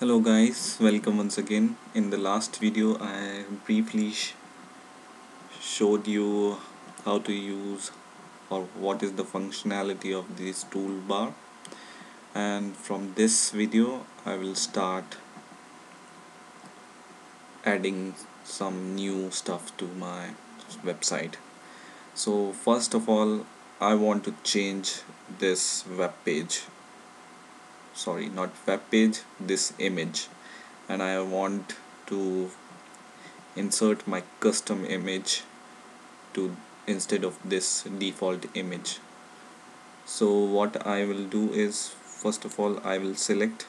hello guys. Welcome once again. In the last video I briefly sh showed you how to use or what is the functionality of this toolbar. And from this video I will start adding some new stuff to my website. So first of all I want to change this web page sorry not web page this image. And I want to insert my custom image to instead of this default image. So what I will do is first of all I will select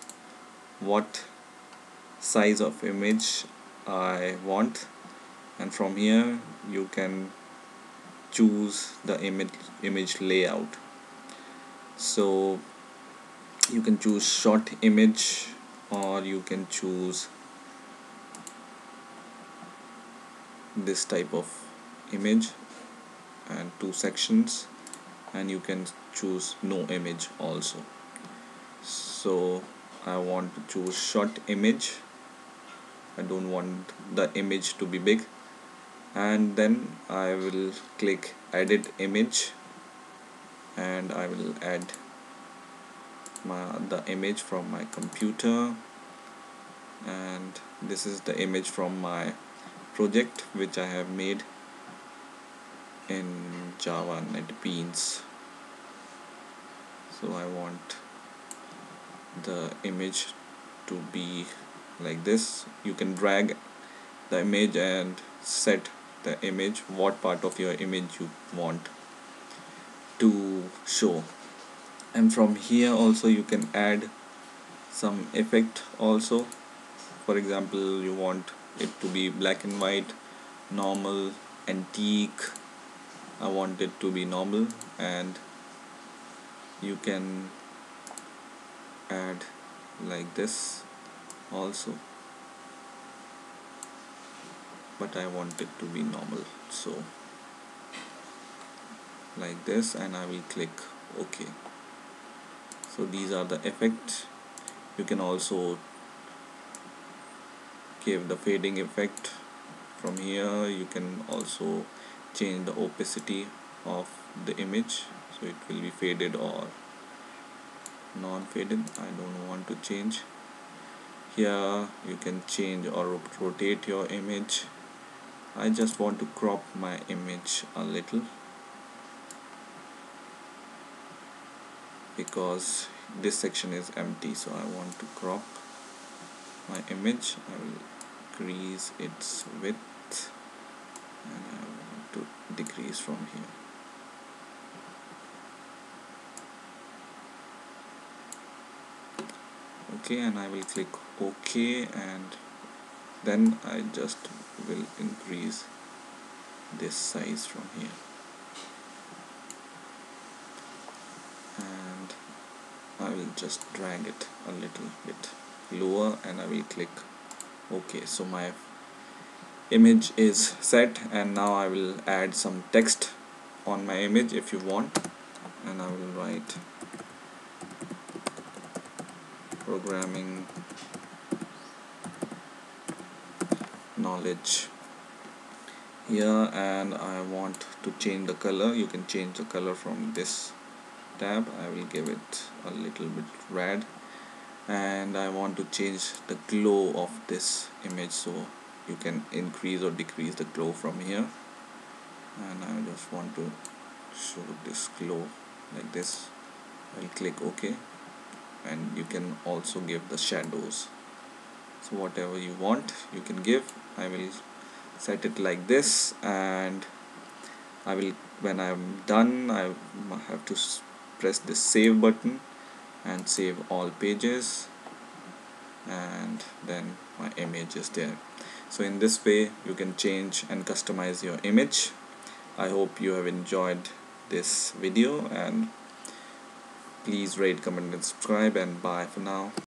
what size of image I want. And from here you can choose the image image layout. So you can choose short image or you can choose this type of image and two sections and you can choose no image also. So I want to choose short image. I don't want the image to be big. And then I will click edit image and I will add my the image from my computer. And this is the image from my project which I have made in Java NetBeans so I want the image to be like this. You can drag the image and set the image what part of your image you want to show and from here also you can add some effect also. For example you want it to be black and white normal antique. I want it to be normal. And you can add like this also. But I want it to be normal. So like this and I will click OK so these are the effects. You can also give the fading effect from here. You can also change the opacity of the image. So it will be faded or non-faded. I don't want to change. Here you can change or rotate your image. I just want to crop my image a little because this section is empty so I want to crop my image. I will increase its width and I want to decrease from here. Okay and I will click OK and then I just will increase this size from here will just drag it a little bit lower and I will click OK. So my image is set and now I will add some text on my image if you want. And I will write programming knowledge here and I want to change the color. You can change the color from this tab. I will give it a little bit red. And I want to change the glow of this image so you can increase or decrease the glow from here. And I just want to show this glow like this. I'll click OK. And you can also give the shadows. So whatever you want you can give. I will set it like this. And I will when I'm done I have to press the save button and save all pages and then my image is there. So in this way you can change and customize your image. I hope you have enjoyed this video and please rate comment and subscribe and bye for now